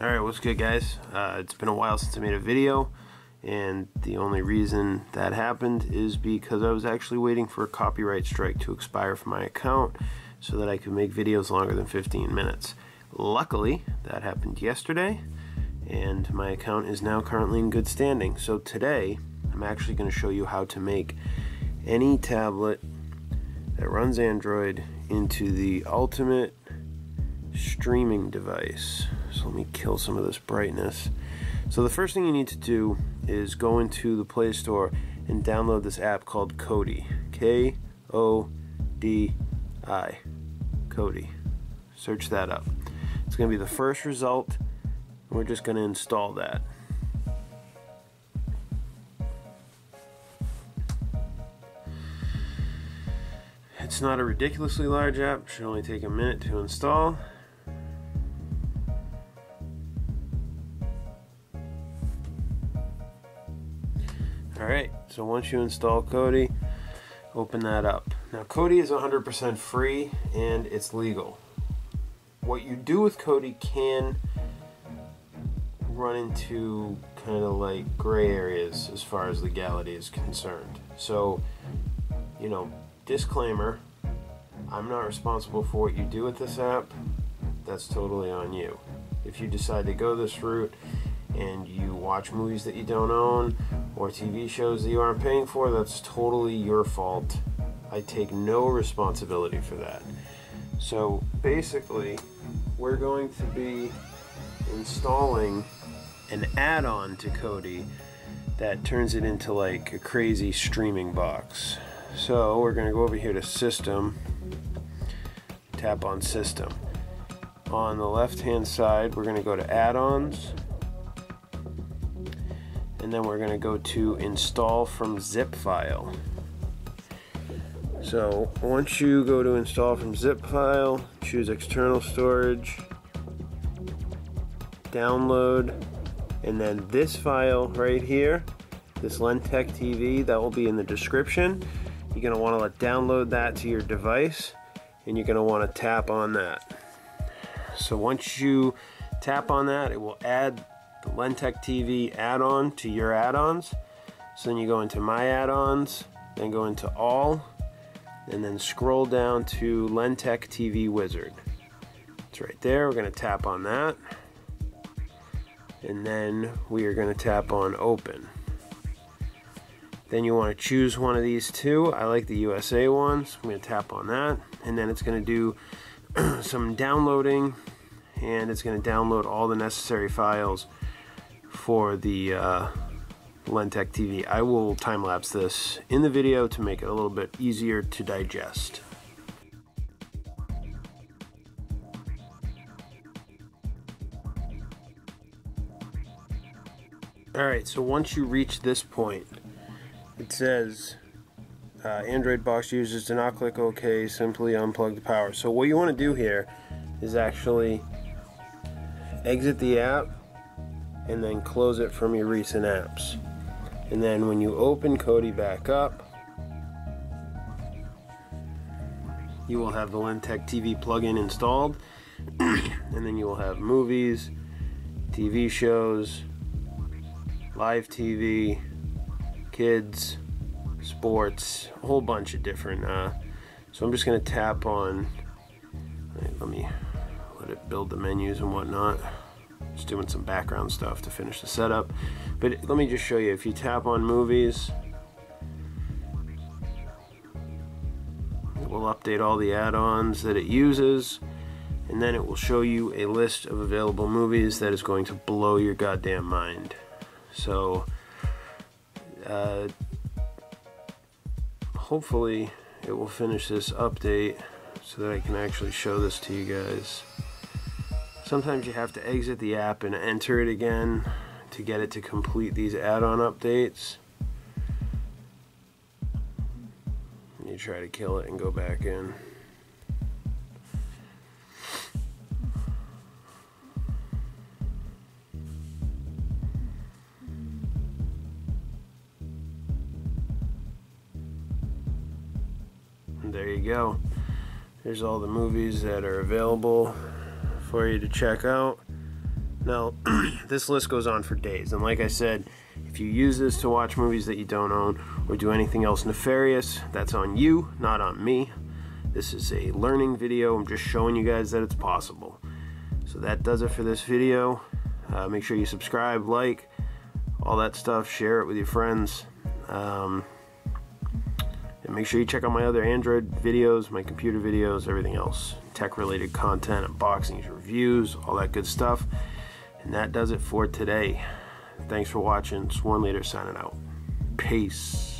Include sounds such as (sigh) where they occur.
Alright, what's good guys? Uh, it's been a while since I made a video and the only reason that happened is because I was actually waiting for a copyright strike to expire from my account so that I could make videos longer than 15 minutes. Luckily, that happened yesterday and my account is now currently in good standing. So today, I'm actually going to show you how to make any tablet that runs Android into the ultimate streaming device. So let me kill some of this brightness. So the first thing you need to do is go into the Play Store and download this app called Kodi. K O D I. Kodi. Search that up. It's going to be the first result. We're just going to install that. It's not a ridiculously large app, should only take a minute to install. Alright, so once you install Kodi, open that up. Now Kodi is 100% free and it's legal. What you do with Kodi can run into kind of like gray areas as far as legality is concerned. So, you know, disclaimer, I'm not responsible for what you do with this app. That's totally on you. If you decide to go this route and you watch movies that you don't own or TV shows that you aren't paying for, that's totally your fault. I take no responsibility for that. So basically, we're going to be installing an add-on to Kodi that turns it into like a crazy streaming box. So we're going to go over here to System, tap on System. On the left hand side, we're going to go to Add-ons, and then we're going to go to Install from Zip File. So once you go to Install from Zip File, choose External Storage, Download, and then this file right here, this Lentech TV, that will be in the description. You're want to download that to your device and you're want to tap on that. So once you tap on that, it will add the Lentech TV add-on to your add-ons. So then you go into My Add-ons, then go into All, and then scroll down to Lentech TV Wizard. It's right there. We're to tap on that. And then we are going to tap on Open. Then you want to choose one of these two. I like the USA ones. I'm going to tap on that. And then it's going to do (clears throat) some downloading and it's going to download all the necessary files for the uh, TV. I will time lapse this in the video to make it a little bit easier to digest. Alright, so once you reach this point, it says uh, Android box users do not click OK, simply unplug the power. So what you want to do here is actually exit the app and then close it from your recent apps. And then when you open Kodi back up, you will have the Lentech TV plugin installed (clears throat) and then you will have movies, TV shows, live TV, kids, sports, a whole bunch of different. Uh, so I'm just going to tap on, let me let it build the menus and whatnot. Just doing some background stuff to finish the setup. But let me just show you, if you tap on movies, it will update all the add-ons that it uses and then it will show you a list of available movies that is going to blow your goddamn mind. So, uh, hopefully it will finish this update so that I can actually show this to you guys. Sometimes you have to exit the app and enter it again to get it to complete these add-on updates. And you try to kill it and go back in. There you go. There's all the movies that are available for you to check out. Now, (clears throat) this list goes on for days, and like I said, if you use this to watch movies that you don't own or do anything else nefarious, that's on you, not on me. This is a learning video. I'm just showing you guys that it's possible. So that does it for this video. Uh, make sure you subscribe, like, all that stuff. Share it with your friends. Um, make sure you check out my other Android videos, my computer videos, everything else. Tech related content, unboxings, reviews, all that good stuff. And that does it for today. Thanks for watching. Sworn Leader signing out. Peace.